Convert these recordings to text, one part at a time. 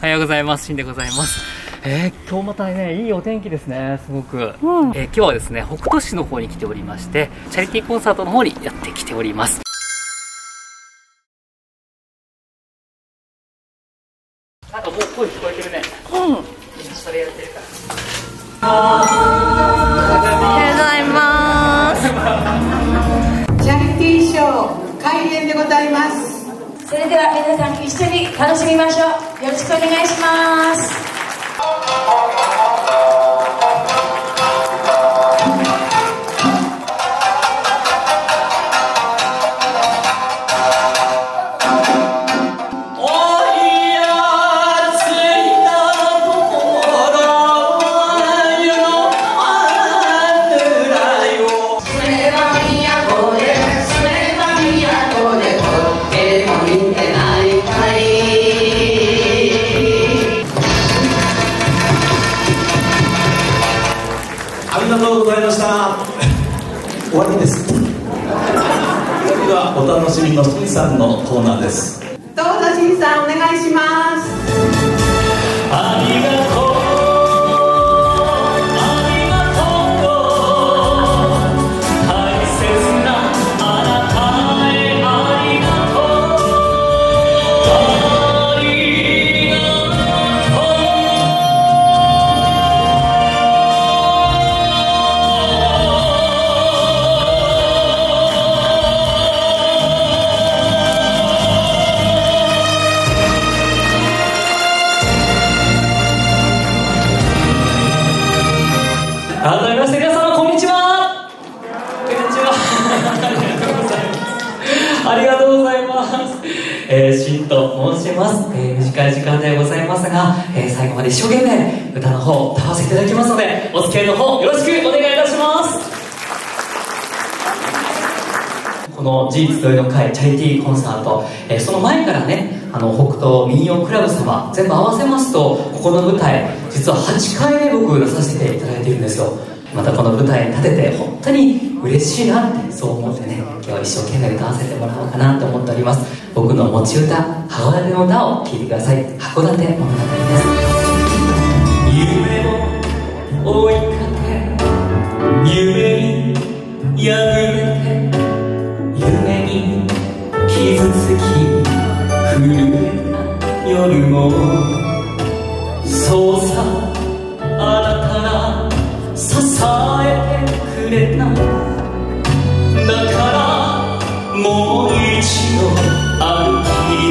おはようございます。しんでございます。えー、今日またね、いいお天気ですね、すごく。うんえー今日はですね、北斗市の方に来ておりまして、チャリティーコンサートの方にやってきております。なんかもう声聞こえてるね。うん。今それやってるから。おはようございます。チャリティーショー開演でございますそれでは皆さん一緒に楽しみましょうよろしくお願いします。とうございました。終わりです。そ れではお楽しみのしんさんのコーナーです。どうぞしんさんお願いしますえー、しんと申します、えー、短い時間でございますが、えー、最後まで一生懸命歌の方歌わせていただきますのでお付き合いの方よろしくお願いいたします。この事実というの会チャリティーコンサート、えーその前からねあの北東民謡クラブ様全部合わせますとここの舞台実は8回目僕出させていただいているんですよ。またこの舞台に立てて本当に嬉しいなってそう思ってね今日は一生懸命歌わせてもらおうかなと思っております。僕の持ち歌函館の歌を聴いてください。函館物語です。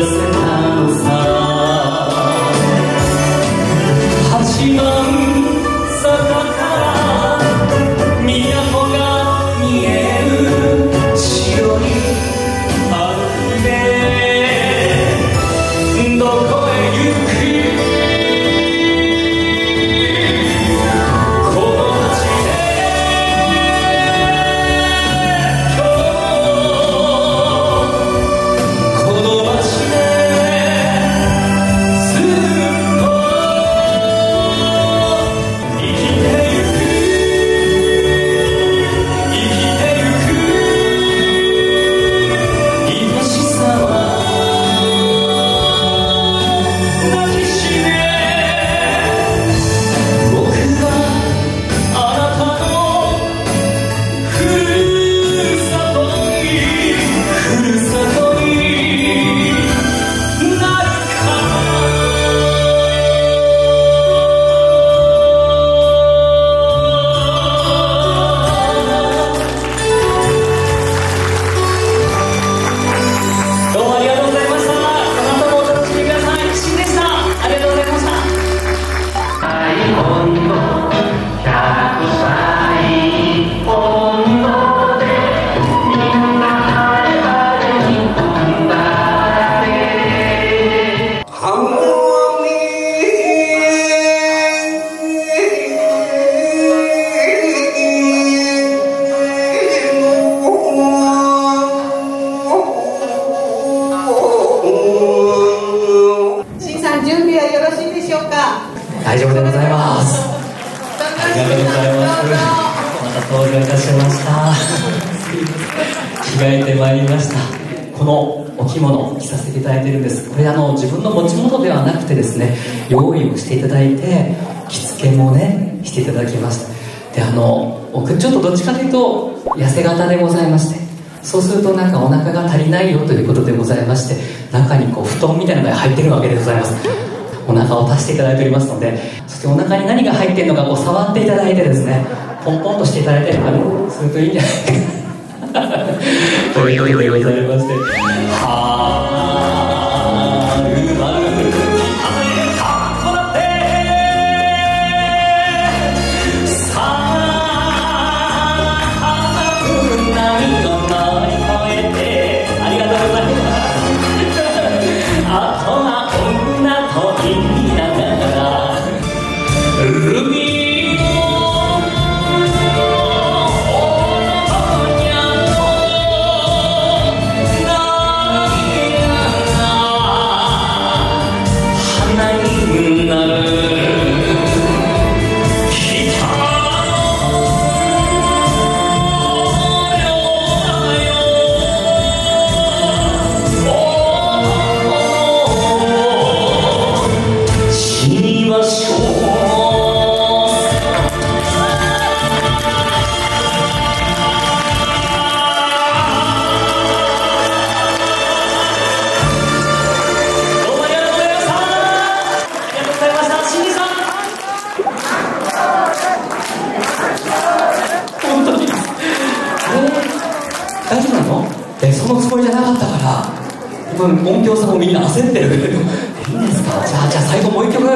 きか。大丈夫でございます。ありがとうございます。また登場いたしました。着替えてまいりました。このお着物着させていただいてるんです。これあの自分の持ち物ではなくてですね用意をしていただいて着付けもねしていただきました。であの僕ちょっとどっちかというと痩せ型でございましてそうするとなんかお腹が足りないよということでございまして中にこう布団みたいなのが入ってるわけでございます。お腹を足していただいておりますのでそしてお腹に何が入っているのかこう触っていただいてですねポンポンとしていただいたりとかねするといいんじゃないか ということでございまして。そのつもりじゃなかったから。多分音響さんもみんな焦ってる。いいんですか？じゃあじゃあ最後もう一曲。あ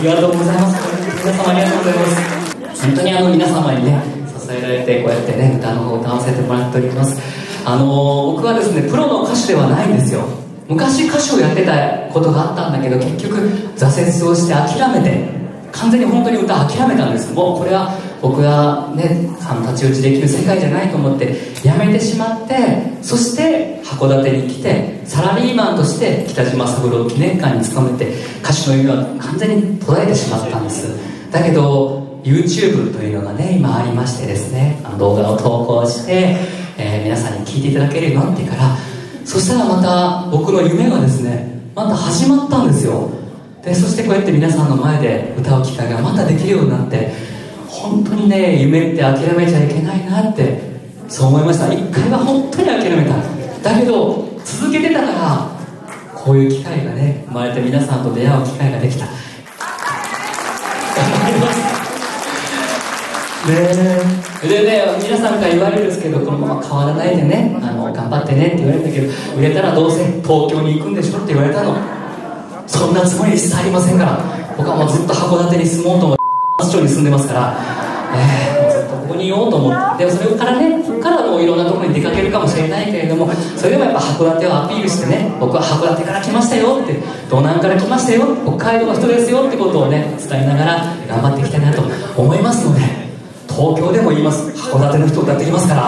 りがとうございます。皆様ありがとうございます。本当にあの皆様にね支えられてこうやってね歌の方を歌わせてもらっております。あの僕はですねプロの歌手ではないんですよ。昔歌手をやってたことがあったんだけど結局挫折をして諦めて完全に本当に歌諦めたんです。もうこれは僕がねあの太刀打ちできる世界じゃないと思ってやめてしまってそして函館に来てサラリーマンとして北島三郎記念館に勤めて歌手の夢は完全に途絶えてしまったんです。だけど YouTube というのがね今ありましてですねあの動画を投稿して、えー皆さんに聞いていただけるようになってからそしたらまた僕の夢がですねまた始まったんですよ。でそしてこうやって皆さんの前で歌う機会がまたできるようになって本当にね夢って諦めちゃいけないなってそう思いました。一回は本当に諦めた。だけど続けてたからこういう機会がね生まれて皆さんと出会う機会ができた。頑張ります。ねえ。でね皆さんから言われるんですけどこのまま変わらないでね。あの頑張ってねって言われるんだけど売れたらどうせ東京に行くんでしょって言われたの。そんなつもり一切ありませんから。僕はもうずっと函館に住もうと思って松町に住んでますから、えもうずっとここにいようと思ってでもそれからねそこからもういろんなところに出かけるかもしれないけれどもそれでもやっぱ函館をアピールしてね僕は函館から来ましたよって道南から来ましたよ北海道の人ですよってことをね伝えながら頑張っていきたいなと思いますので東京でも言います。函館の人歌ってきますから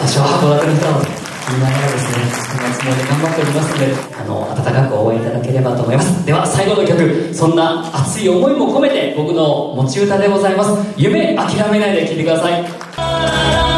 私は函館の人なので。みんながらですね。そんなつもりで頑張っておりますのであの温かく応援いただければと思います。では最後の曲そんな熱い思いも込めて僕の持ち歌でございます。夢諦めないで聴いてください。